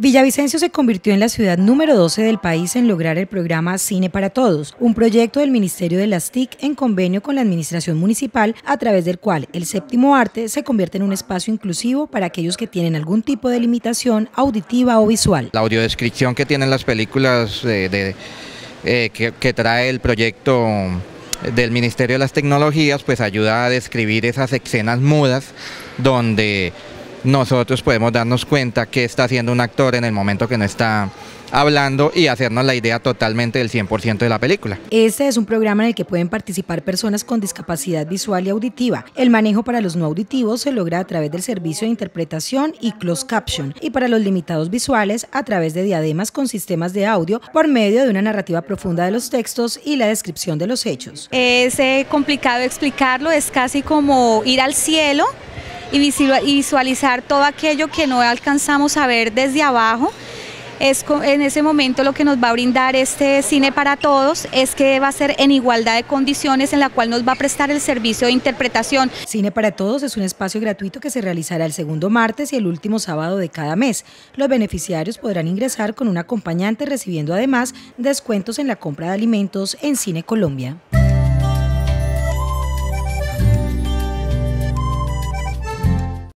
Villavicencio se convirtió en la ciudad número 12 del país en lograr el programa Cine para Todos, un proyecto del Ministerio de las TIC en convenio con la Administración Municipal, a través del cual el séptimo arte se convierte en un espacio inclusivo para aquellos que tienen algún tipo de limitación auditiva o visual. La audiodescripción que tienen las películas eh, que trae el proyecto del Ministerio de las Tecnologías, pues ayuda a describir esas escenas mudas donde nosotros podemos darnos cuenta qué está haciendo un actor en el momento que no está hablando y hacernos la idea totalmente del 100% de la película. Este es un programa en el que pueden participar personas con discapacidad visual y auditiva. El manejo para los no auditivos se logra a través del servicio de interpretación y closed caption y para los limitados visuales a través de diademas con sistemas de audio por medio de una narrativa profunda de los textos y la descripción de los hechos. Es eh, complicado explicarlo, es casi como ir al cielo y visualizar todo aquello que no alcanzamos a ver desde abajo. Es en ese momento lo que nos va a brindar este cine para todos es que va a ser en igualdad de condiciones en la cual nos va a prestar el servicio de interpretación. Cine para todos es un espacio gratuito que se realizará el segundo martes y el último sábado de cada mes. Los beneficiarios podrán ingresar con un acompañante recibiendo además descuentos en la compra de alimentos en Cine Colombia.